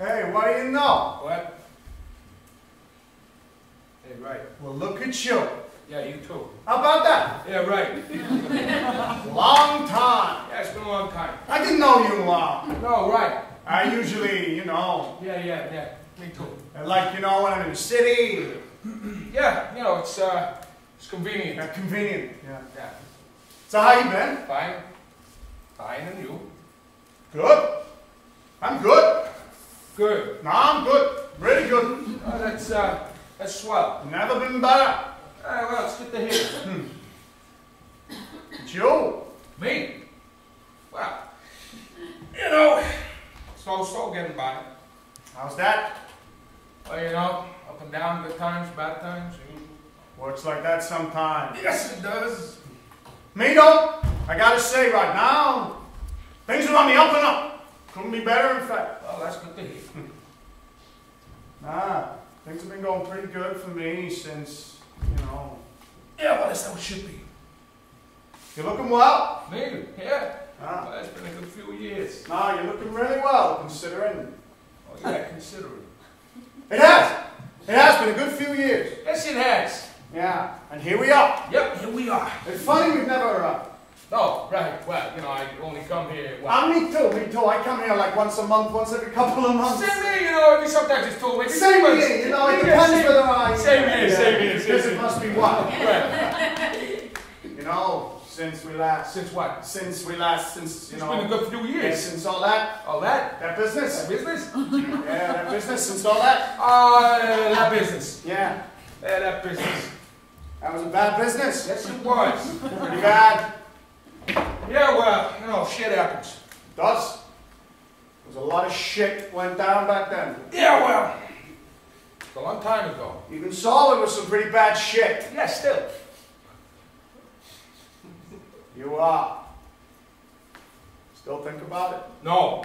didn't know. What? Hey, right. Well, look at you. Yeah, you too. How about that? Yeah, right. Long time. Yeah, it's been a long time. I didn't know you uh, No, right. I usually, you know, Yeah, yeah, yeah. Me too. like, you know, when I'm in the city, Yeah, you know, it's uh, it's convenient. uh, convenient. Yeah. Yeah. So how you been? Fine. Fine, and you? Good. I'm good. Good. No, I'm good. Really good. Oh, that's uh, that's swell. Never been better. Uh, well, it's good to hear. It's you. Me? Well, you know, so so getting by. How's that? Well, you know, up and down, good times, bad times. Works like that sometimes. Yes, it does. Me though, I gotta say right now, things are on the up and up. Couldn't be better, in fact. Well, that's good to hear. Nah, things have been going pretty good for me since, you know. Yeah, well, that's how it should be. You're looking well. Me? Yeah. Ah. Well, it's been a good few years. No, you're looking really well, considering. Oh, yeah, considering. It has. It has been a good few years. Yes, it has. Yeah, and here we are. Yep, here we are. It's funny we've never. Uh, No, right. Well, you know, I only come here. Well, ah, me too, me too. I come here like once a month, once every couple of months. same here, you know. Every sometimes it's two, maybe Same three here, you know. It Yeah, depends whether I. Same here, same here, same Because it must be what. Right. You know, since we last. Since what? Since we last, since you It's know. It's been a good few yeah, years. since all that, All that? that business. That business? Yeah, that business. Since all that. Uh, that business. Yeah, Yeah, that business. that was a bad business. Yes, it was. Pretty bad. Yeah, well, you know, shit happens. Does. There's a lot of shit went down back then. Yeah, well, it's a long time ago. Even Solid was some pretty bad shit. Yeah, still. You are. Still think about it? No.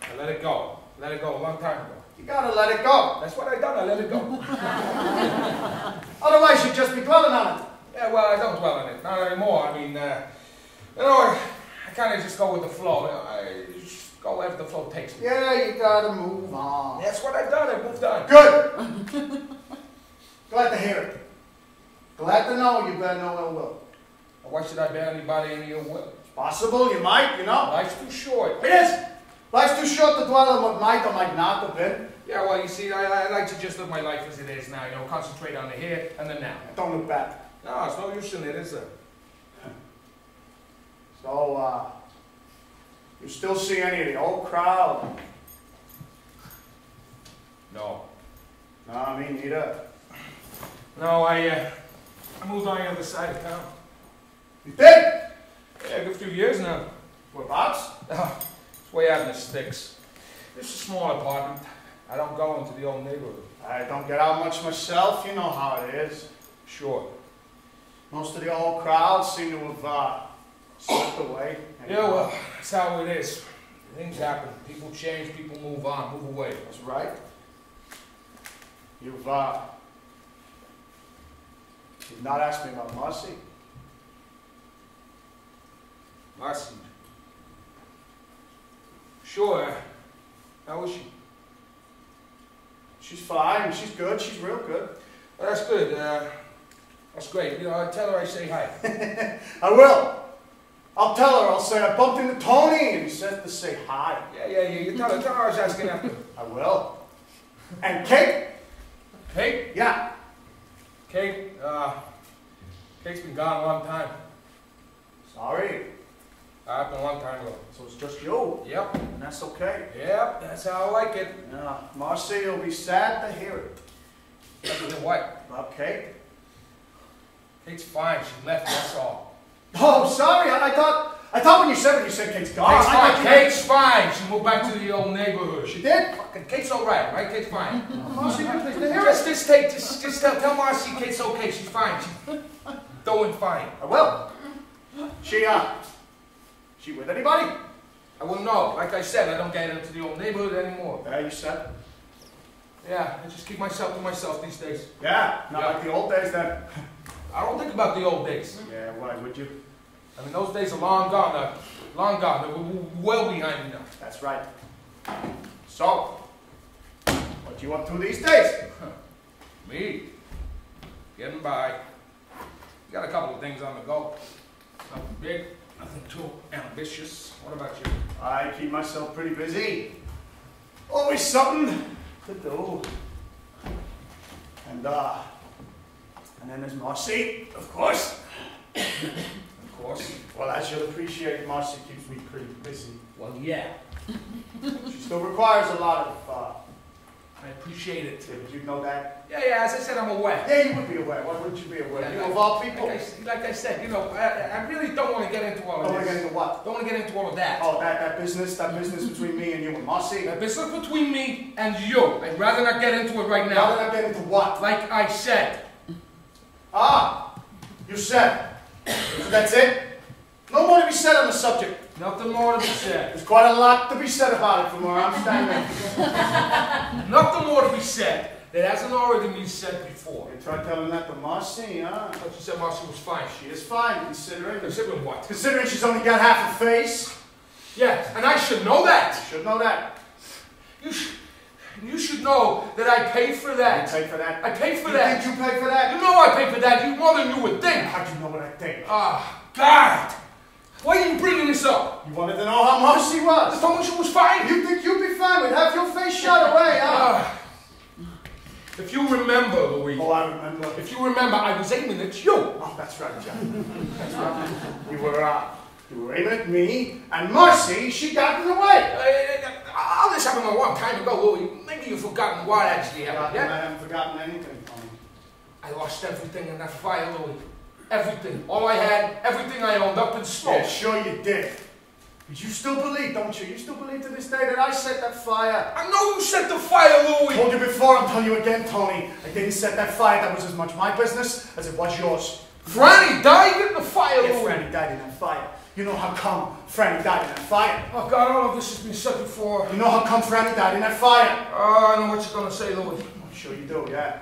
I let it go. Let it go a long time ago. You gotta let it go. That's what I done. I let it go. Otherwise, you'd just be dwelling on it. Yeah, well, I don't dwell on it. Not anymore. I mean, uh, you know, I, I kind of just go with the flow. Know, I just go wherever the flow takes me. Yeah, you gotta move on. That's what I've done. I've moved on. Good. Glad to hear it. Glad to know you bear no ill will. Why should I bear anybody any ill will? It's possible you might, you know. Life's too short. It is. Life's too short to dwell on what might or might not have been. Yeah, well, you see, I, I like to just live my life as it is now. You know, concentrate on the here and the now. Don't look back. No, it's no use in it, is there? So, uh, you still see any of the old crowd? No. No, I me neither. No, I, uh, I moved on the other side of town. You did? Yeah, a good few years now. Whereabouts? Oh, it's way out in the sticks. It's a small apartment. I don't go into the old neighborhood. I don't get out much myself. You know how it is. Sure. Most of the old crowd seem to have uh, slipped away. Yeah, well, that's how it is. Things happen. People change, people move on, move away. That's right. You've, uh, you've not asked me about Marcy. Marcy. Sure. How is she? She's fine. She's good. She's real good. Well, that's good. Uh, that's great. You know, I tell her I say hi. I will. I'll tell her. I'll say I bumped into Tony and he said to say hi. Yeah, yeah, yeah. You tell her. Tell her I was asking after. I will. And Kate? Kate? Yeah. Kate? Uh, Kate's been gone a long time. Sorry. Uh, been a long time ago. So it's just you. Yep. And that's okay. Yep. That's how I like it. Yeah. Marcy will be sad to hear it. Than what? About Kate? Kate's fine. She left. That's all. Oh, sorry. I, I thought I thought when you said when you said Kate's gone. Kate's fine. Kate's fine. She moved back to the old neighborhood. She did? Fucking Kate's all right, right? Kate's fine. Marcy, I'm pleased Just, it. just take, just, tell, tell Marcy Kate's okay. She's fine. She's doing fine. I will. She, uh, she with anybody? I wouldn't know. Like I said, I don't get into the old neighborhood anymore. Yeah, you said. Yeah, I just keep myself to myself these days. Yeah, not Yeah. like the old days then. I don't think about the old days. Yeah, why would you? I mean, those days are long gone. Uh, long gone. They're w- w- well behind me now. That's right. So, what do you up to these days? Me? Getting by. Got a couple of things on the go. Nothing big, nothing too ambitious. What about you? I keep myself pretty busy. Always something to do. And, uh, and then there's Marcy, of course. Of course. Well, as you'll appreciate, Marcy keeps me pretty busy. Well, yeah. She still requires a lot of, uh, I appreciate it. yeah, but you know that? Yeah, yeah, as I said, I'm aware. Yeah, you would be aware. Why wouldn't you be aware? You of all people. Like I, like I said, you know, I, I really don't want to get into all of Don't of want to get into what? Don't want to get into all of that. Oh, that, that business, that business between me and you and Marcy. The business between me and you. I'd rather not get into it right Now now. that I get into what? Like I said. Ah, you said. So that's it? No more to be said on the subject. Nothing more to be said. There's quite a lot to be said about it from where I'm standing. Nothing more to be said that hasn't already been said before. You try telling that to Marcy, huh? Thought you said Marcy was fine. She is fine, considering. Considering what? Considering she's only got half a face. Yeah, and I should know that. Should know that. You should, you should know that I paid for You that. pay for that. I paid for You that. think you pay for that? You know I paid for that. You more than you would think. How'd you know what I think? Ah, God. Why are you bringing this up? You wanted to know how much I was. told you she was fine. You think you'd be fine with half your face shot away, huh? Ah. if you remember, Louis, Oh, I remember. if you remember, I was aiming at you. Oh, that's right, John. That's right. You were, uh, you were aiming at me, and Marcy, she got in the way. Uh, all this happened a long time ago, Louis. Maybe you've forgotten what actually happened. I haven't forgotten anything, Tony. I lost everything in that fire, Louis. Everything. All I had, everything I owned up in smoke. Yeah, sure you did. But you still believe, don't you? You still believe to this day that I set that fire. I know you set the fire, I told you before, I'm telling you again, Tony. I didn't set that fire. That was as much my business as it was yours. Franny died in the fire, Yeah, Louis. Franny died in that fire. You know how come Franny died in that fire? Oh, God, all of this has been said before. You know how come Franny died in that fire? Oh, I know what you're gonna say, Louis. I'm sure you do, yeah.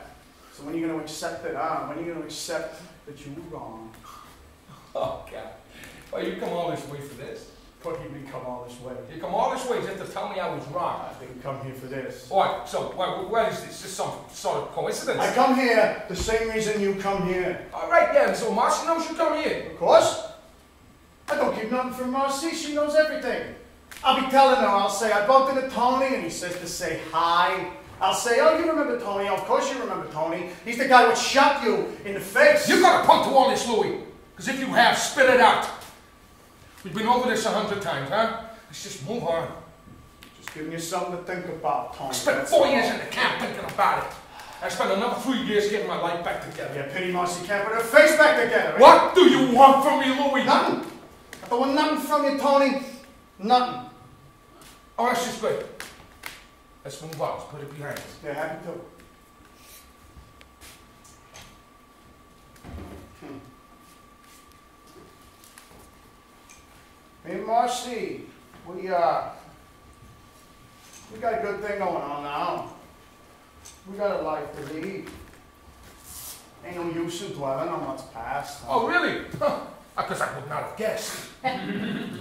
So when are you going to accept it, huh? When are you going to accept that you were wrong? Oh, God. Well, you come all this way for this. What do you mean come all this way? You come all this way just to tell me I was wrong. I didn't come here for this. All right, so what, what is this? Just some sort of coincidence? I come here the same reason you come here. All right, yeah, and so Marcy knows you come here. Of course. I don't keep nothing from Marcy. She knows everything. I'll be telling her. I'll say I bumped into Tony and he says to say hi. I'll say, oh, you remember Tony? Of course you remember Tony. He's the guy who shot you in the face. You've got to all this, Louis. Because if you have, spit it out. We've been over this a hundred times, huh? Let's just move on. Just giving you something to think about, Tony. I spent That's four years in the camp thinking about it. I spent another three years getting my life back together. Yeah, pity Marcy can't put her face back together. What do you want from me, Louis? Nothing. I want nothing from you, Tony. Nothing. Oh, that's just great. Let's move on. Let's put it behind us. They're happy to. Hmm. Me and Marcy, we uh, we got a good thing going on now. We got a life to lead. Ain't no use in dwelling on what's past. huh? Oh, really? Because I would not have guessed. It's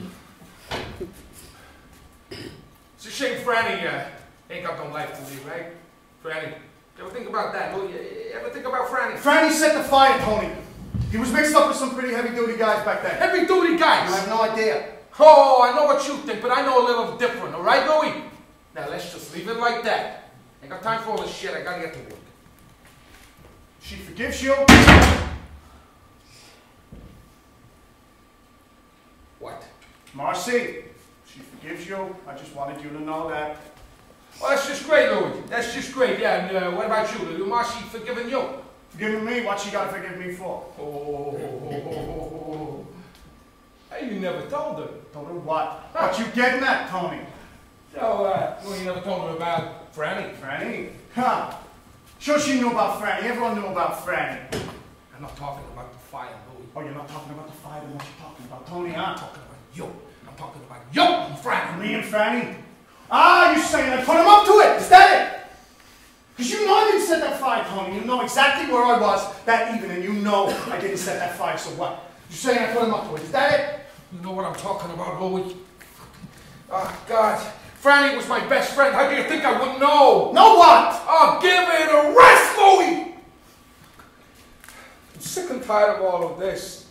a shame Franny uh, ain't got no life to lead, right? Franny, you ever think about that? You ever think about Franny? Franny set the fire, Tony. He was mixed up with some pretty heavy-duty guys back then. Heavy duty guys? You have no idea. Oh, I know what you think, but I know a little different, all right, Louis? Now let's just leave it like that. Ain't got time for all this shit. I gotta get to work. She forgives you. What? Marcy, she forgives you. I just wanted you to know that. Well, that's just great, Louis. That's just great. Yeah, and uh, what about you? Louis? Marcy forgiving you? Forgiving me, what she gotta forgive me for? Oh, hey, you never told her. Told her what? What you getting at, Tony? So, uh, well, you never told her about Franny. Franny? Huh? Sure she knew about Franny. Everyone knew about Franny. I'm not talking about the fire. Oh, you're not talking about the fire, then what you talking about? Tony, I'm talking about you. I'm talking about you and Franny. Me and Franny? Ah, you saying I put him up to it? Is that it? Because you know I didn't set that fire, Tony. You know exactly where I was that evening, and you know I didn't set that fire, so what? You saying I put him up to it? Is that it? You know what I'm talking about, Louis? Oh, God. Franny was my best friend. How do you think I would know? Know what? Oh, give it a rest, Louie! Sick and tired of all of this.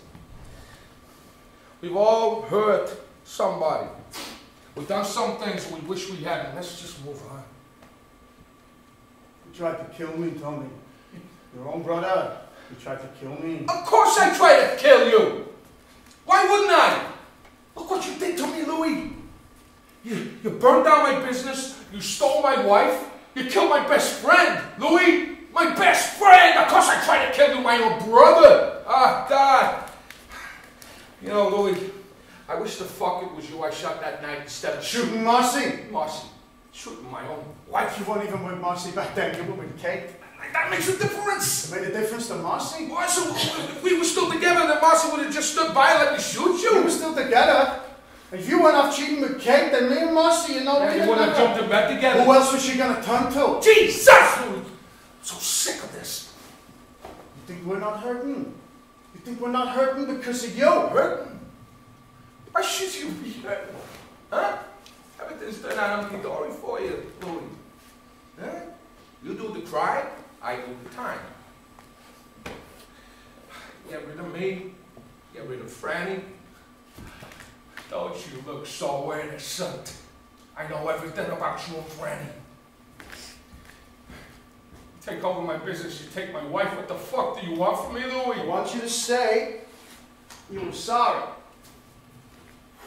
We've all hurt somebody. We've done some things we wish we hadn't. Let's just move on. You tried to kill me, Tony. Your own brother. You tried to kill me. Of course I tried to kill you. Why wouldn't I? Look what you did to me, Louis. You, you burned down my business. You stole my wife. You killed my best friend, Louis. My best friend. Of course I tried to kill you, my own brother. Ah, God. You know, Louis, I wish the fuck it was you I shot that night instead of shooting Marcy. Marcy. Shooting my own Why wife. you weren't even with Marcy back then? You were with Kate. That makes a difference. It made a difference to Marcy. Why, so if we were still together, then Marcy would have just stood by and let me shoot You We were still together. If you went off cheating with Kate, then me and Marcy, you know, we Yeah, wouldn't have jumped in bed together. Who else was she gonna turn to? Jesus! So sick of this. You think we're not hurting? You think we're not hurting because of you? Hurting? Why should you be hurting? Huh? Everything's turned out hunky-dory for you, Louis. Huh? You do the cry, I do the time. Get rid of me, get rid of Franny. Don't you look so innocent. I know everything about you and Franny. Take over my business, you take my wife, what the fuck do you want from me, Louie? I want you to say you were sorry.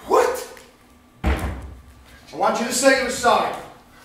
What? I want you to say you were sorry.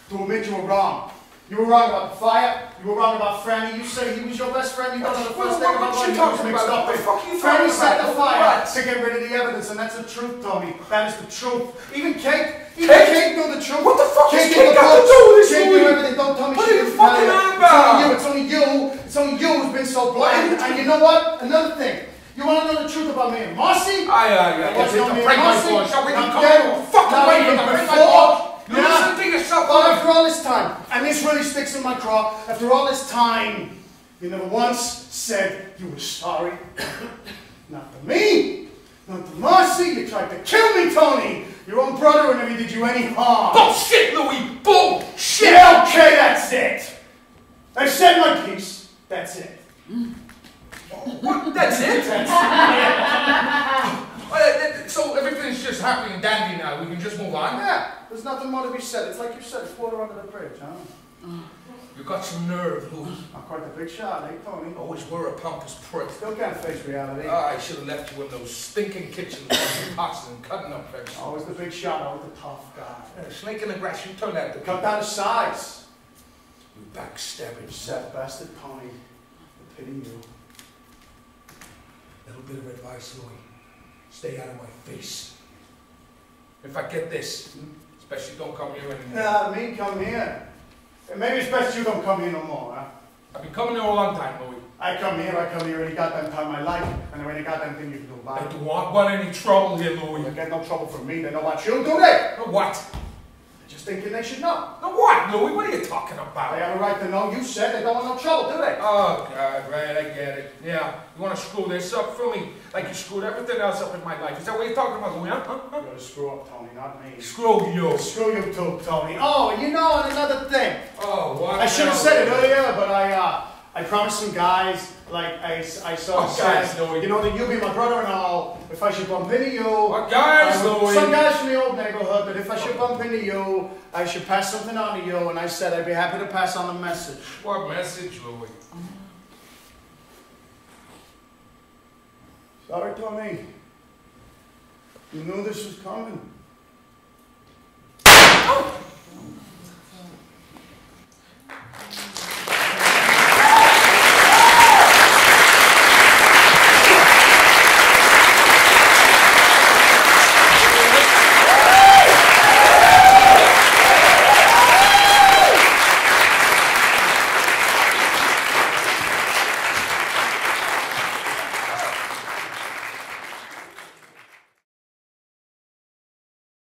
To admit you were wrong. You were wrong about the fire. You were wrong about Franny. You say he was your best friend. You don't know the What- first what- thing about what what you you was talking about? up What the fuck you Franny talking set about? the fire What? to get rid of the evidence, and that's the truth, Tommy. That is the truth. Even Kate, even Kate? Kate knew the truth. What the fuck Kate has knew Kate the got to do with this, Kate knew everything. Don't tell me What she are you didn't tell fucking you. on It's only you. It's only you. It's only you who's been so blind. And you know what? Another thing. You want to know the truth about me and Marcy? Aye, aye, aye. What's uh, Yes, your you name, break my Marcy? phone. Shall we Not come yet. on? Fucking Not wait, even you break my before. phone. You Yeah. listen to yourself, But after all this time, and this really sticks in my craw, after all this time, you never once said you were sorry. not to me, not to Marcy. You tried to kill me, Tony. Your own brother never did you any harm. Bullshit, Louis. Bullshit. Yeah, okay, that's it. I've said my piece. That's it. What? That's it? That's th- so everything's just happy and dandy now. We can just move on. yeah, there's nothing more to be said. It's like you said, it's water under the bridge, huh? You got some nerve, Louis. I'm quite the big shot, eh, Tony? Always were a pompous prick. Still can't face reality. Ah, I should have left you in those stinking kitchens, washing pots and cutting up vegetables. Always the big shot, always the tough guy. Yeah, snake in the grass, you turned out to Cut down to size. You backstabbing sad bastard Tony. I pity you. A Little bit of advice, Louis. Stay out of my face. If I get this, especially don't come here anymore. Nah, me come here. And maybe it's best you don't come here no more, huh? I've been coming here a long time, Louis. I come here, I come here any goddamn time my life, and there ain't a goddamn thing you can do I about it. don't want, any trouble here, Louis. They get no trouble from me, they know what you do they? What? Just thinking they should know. No what, Louis? What are you talking about? They have a right to know. You said they don't want no trouble, do they? Oh, God, right, I get it. Yeah, you want to screw this up for me, like you screwed everything else up in my life. Is that what you're talking about, Louis? Huh? You're gonna screw up, Tony, not me. Screw you. Screw you too, Tony. Oh, you know, and another thing. Oh, what? I should have said it earlier, but I, uh, I promised some guys, like I, I saw oh, What guys, said, Louis? you know that you'll be my brother and all. If I should bump into you, What guys, I would- Louis? some guys from the old neighborhood, but if I should bump into you, I should pass something on to you. And I said I'd be happy to pass on the message. What message, Louis? Sorry, Tony. You knew this was coming.